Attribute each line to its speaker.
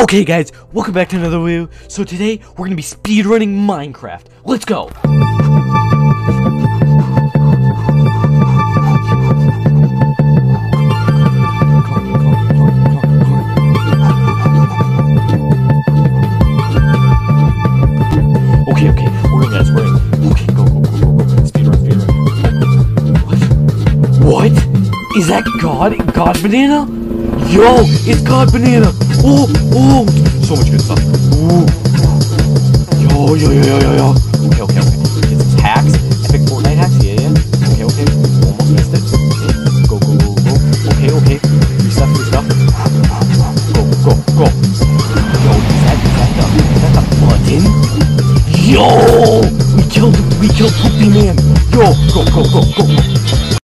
Speaker 1: Okay guys, welcome back to another video. So today, we're gonna be speedrunning Minecraft. Let's go! Is that God? God Banana? Yo, it's God Banana! Oh, oh! Yo, yo, yo, yo, yo, yo. Okay, okay, okay. It's hacks. Epic Fortnite hacks. Yeah, yeah. Okay, okay. Almost missed it. Okay. Go, go, go, go. Okay, okay. Free stuff, free stuff. Go, go, go. Yo, is that, is that the, is that the button? Yo! We killed, we killed Poopy Man. Yo, go, go, go, go.